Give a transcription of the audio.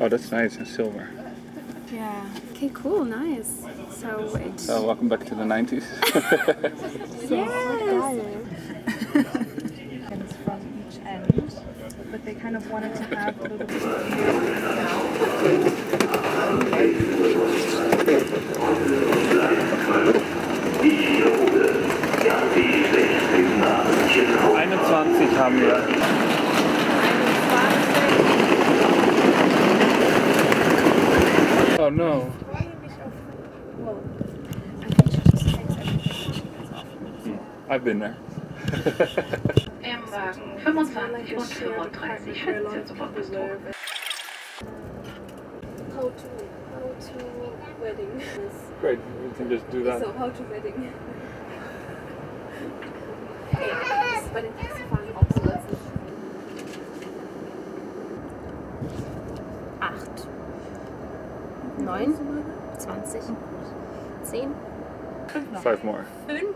Oh, that's nice and silver. Yeah. Okay, cool, nice. So wait. So welcome back to the 90s. yes. and from each end, but they kind of wanted to have a little bit of 21 haben wir. don't know. I've been there. how to how to wedding. Great, we can just do that. So how to wedding. Acht. 9, 20, 10, 5, more. 5, 4,